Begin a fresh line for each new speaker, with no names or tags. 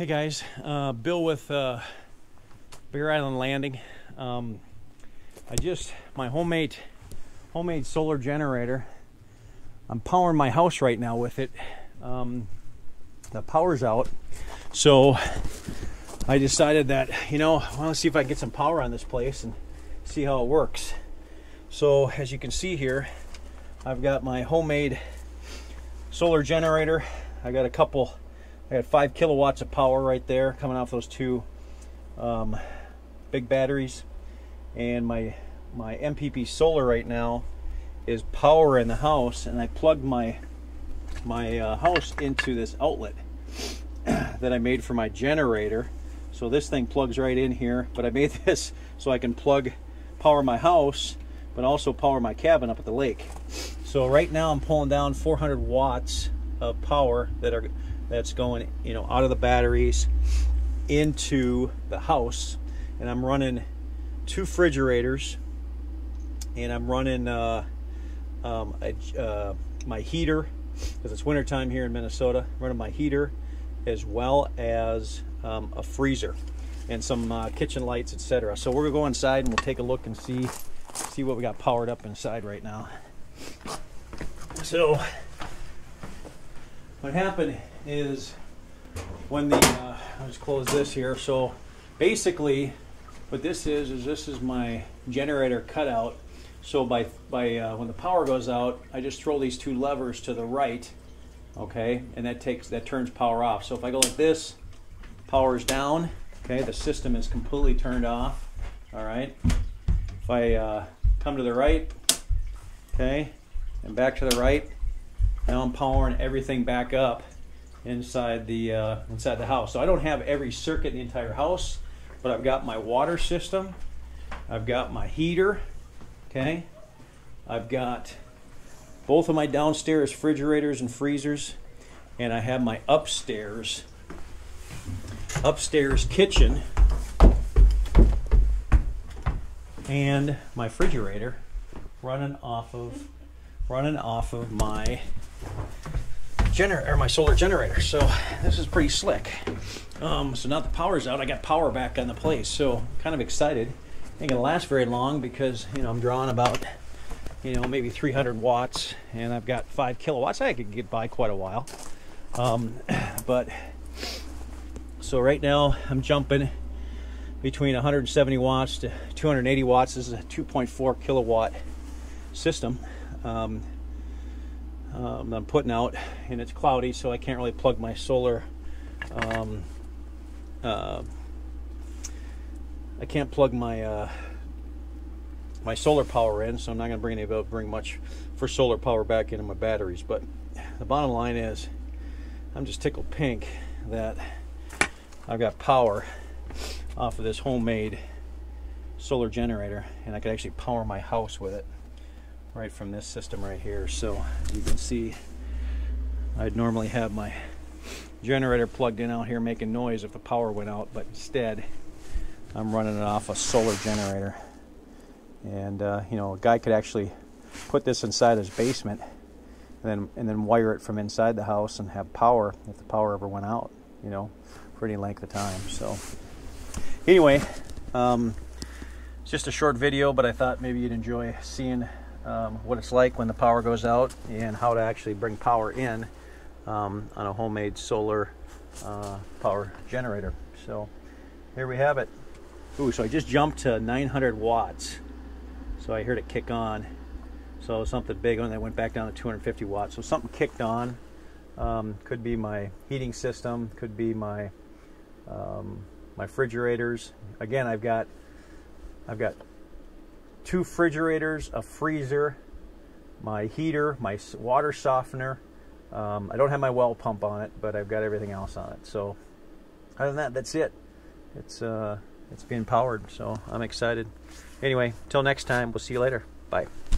Hey guys, uh, Bill with uh, Bear Island Landing. Um, I just my homemade homemade solar generator. I'm powering my house right now with it. Um, the power's out, so I decided that you know I want to see if I can get some power on this place and see how it works. So as you can see here, I've got my homemade solar generator. I got a couple I got five kilowatts of power right there coming off those two um, big batteries. And my my MPP solar right now is power in the house, and I plugged my my uh, house into this outlet that I made for my generator. So this thing plugs right in here, but I made this so I can plug power my house, but also power my cabin up at the lake. So right now I'm pulling down 400 watts of power that are that's going you know out of the batteries into the house. And I'm running two refrigerators. And I'm running uh, um, a, uh, my heater because it's wintertime here in Minnesota. I'm running my heater as well as um, a freezer and some uh, kitchen lights etc so we're gonna go inside and we'll take a look and see see what we got powered up inside right now. So what happened is when the uh, just close this here. So basically, what this is is this is my generator cutout. So by by uh, when the power goes out, I just throw these two levers to the right, okay, and that takes that turns power off. So if I go like this, power's down. Okay, the system is completely turned off. All right. If I uh, come to the right, okay, and back to the right, now I'm powering everything back up inside the uh, inside the house. So I don't have every circuit in the entire house, but I've got my water system, I've got my heater, okay, I've got both of my downstairs refrigerators and freezers, and I have my upstairs upstairs kitchen and my refrigerator running off of running off of my generator or my solar generator. So this is pretty slick. Um, so now the power's out, I got power back on the place. So kind of excited. Ain't gonna last very long because you know I'm drawing about you know maybe 300 watts, and I've got five kilowatts. I could get by quite a while. Um, but so right now I'm jumping between 170 watts to 280 watts. This is a 2.4 kilowatt system. Um, um, I'm putting out, and it's cloudy, so I can't really plug my solar. Um, uh, I can't plug my uh, my solar power in, so I'm not going to bring any bring much for solar power back into my batteries. But the bottom line is, I'm just tickled pink that I've got power off of this homemade solar generator, and I could actually power my house with it right from this system right here. So you can see I'd normally have my generator plugged in out here making noise if the power went out, but instead I'm running it off a solar generator. And uh, you know, a guy could actually put this inside his basement and then and then wire it from inside the house and have power if the power ever went out, you know, for any length of time. So anyway, um, it's just a short video, but I thought maybe you'd enjoy seeing um, what it's like when the power goes out and how to actually bring power in um, on a homemade solar uh, power generator. So here we have it. Ooh, so I just jumped to 900 watts. So I heard it kick on. So something big, and then went back down to 250 watts. So something kicked on. Um, could be my heating system. Could be my um, my refrigerators. Again, I've got I've got two refrigerators, a freezer, my heater, my water softener. Um, I don't have my well pump on it, but I've got everything else on it. So other than that, that's it. It's uh, it's being powered, so I'm excited. Anyway, till next time, we'll see you later. Bye.